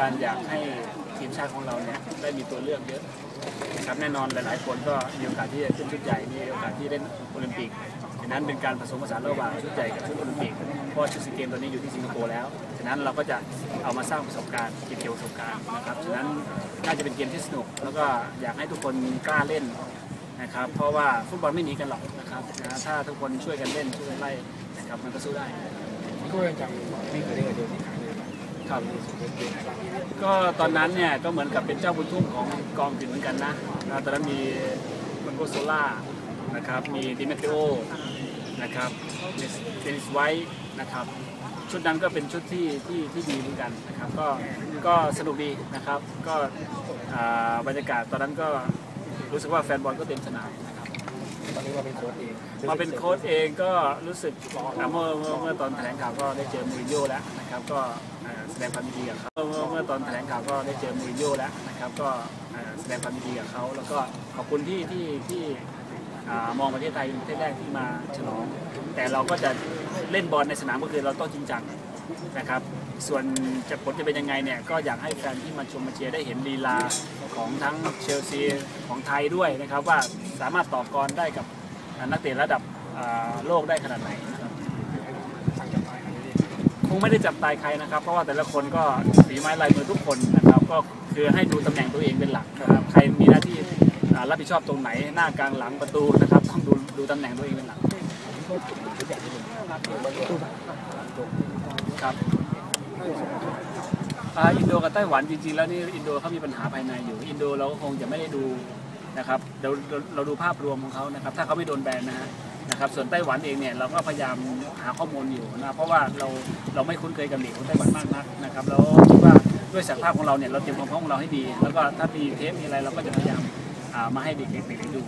การอยากให้ทีมชาติของเราเนี่ยได้มีตัวเลือกเยอะนะครับแน่นอนหลายๆคนก็มีโอกาสที่จะขึ้นชุดใหญ่มีโอกาสที่เล่นโอลิมปิกฉะนั้นเป็นการผสมผสานระหว่างชุดใหญ่กับชุดโอลิมปิกเพราะชุดซีเกมตอนนี้อยู่ที่สิงคโปร์แล้ว ฉะนั้นเราก็จะเอามาสร้างประสบการณ์เก็บเกี่ยวประสบการณ์นะครับ ฉะนั้นน่าจะเป็นเกมที่สนุก แล้วก็อยากให้ทุกคนกล้าเล่นนะครับ เพราะว่าฟุตบอลไม่หนีกันหรอกนะครับนะถ้าทุกคนช่วยกันเล่นช่วยกันไล่นะครับมันก็สู้ได้ก็ยังจำไม่เคยได้กับเดียว ครับก็ตอนนั้นเนี่ยก็เหมือนกับเป็นเจ้าบุญทุ่มของกองผิดเหมือนกันนะนะตอนนั้นมีจานฟรังโกโซล่านะครับมีดิ มัตเตโอนะครับเดนนิสไวส์นะครับชุดนั้นก็เป็นชุดที่ที่ที่ดีเหมือนกันนะครับก็ก็สนุกดีนะครับ ก็บรรยากาศตอนนั้นก็รู้สึกว่าแฟนบอลก็เต็มสนามนะครับ ตอนนี้มาเป็นโค้ชเองมาเป็นโค้ชเองก็รู้สึกเมื่อเมื่อเมื่อตอนแถลงข่าวก็ได้เจอมูรินโญ่แล้วนะครับก็แสดงความยินดีกับเขาเมื่อเมื่อตอนแถลงข่าวก็ได้เจอมูรินโญ่แล้วนะครับก็แสดงความยินดีกับเขาแล้วก็ขอบคุณที่ที่ที่มองประเทศไทยเป็นประเทศแรกที่มาฉลอง แต่เราก็จะเล่นบอลในสนามก็คือเราต้องจริงจัง นะครับ ส่วนจะผลจะเป็นยังไงเนี่ยก็อยากให้แฟนที่มาชมมาเชียร์ได้เห็นลีลาของทั้งเชลซีของไทยด้วยนะครับ ว่าสามารถต่อกรได้กับนักเตะระดับโลกได้ขนาดไหนนะครับสั่งไปอันนี้คงไม่ได้จับตายใครนะครับ เพราะว่าแต่ละคนก็ฝีไม้ลายมือทุกคนนะครับ ก็คือให้ดูตำแหน่งตัวเองเป็นหลักนะครับใครมีหน้าที่รับผิดชอบตรงไหนหน้ากลางหลังประตูนะครับต้องดูดูตำแหน่งตัวเองเป็นหลัก ครับอ่าอินโดกับไต้หวันจริงๆ แล้วนี่อินโดเขามีปัญหาภายในอยู่ อินโดเราก็คงจะไม่ได้ดูนะครับเราเราเราดูภาพรวมของเขานะครับ ถ้าเขาไม่โดนแบนนะฮะนะครับส่วนไต้หวันเองเนี่ยเราก็พยายามหาข้อมูลอยู่นะเพราะว่าเราเราไม่คุ้นเคยกับหลีกของไต้หวันมากนักนะครับแล้วคิดว่าด้วยศักยภาพของเราเนี่ยเราเตรียมความพร้อมของเราให้ดี แล้วก็ถ้ามีเทปมีอะไรเราก็จะพยายามมาให้เด็กๆด้ดู